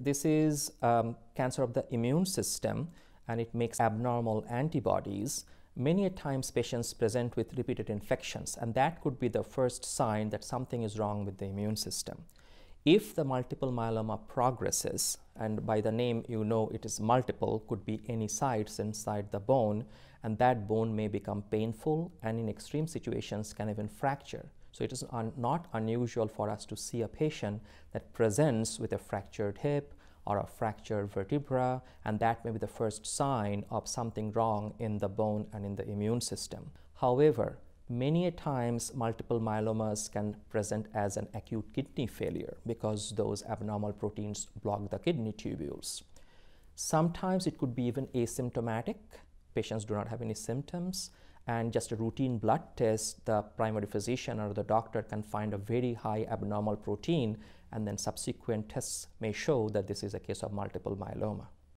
This is um, cancer of the immune system and it makes abnormal antibodies. Many a times patients present with repeated infections and that could be the first sign that something is wrong with the immune system. If the multiple myeloma progresses, and by the name you know it is multiple, could be any sites inside the bone, and that bone may become painful and in extreme situations can even fracture. So it is un not unusual for us to see a patient that presents with a fractured hip or a fractured vertebra, and that may be the first sign of something wrong in the bone and in the immune system. However, many a times multiple myelomas can present as an acute kidney failure because those abnormal proteins block the kidney tubules. Sometimes it could be even asymptomatic. Patients do not have any symptoms and just a routine blood test, the primary physician or the doctor can find a very high abnormal protein and then subsequent tests may show that this is a case of multiple myeloma.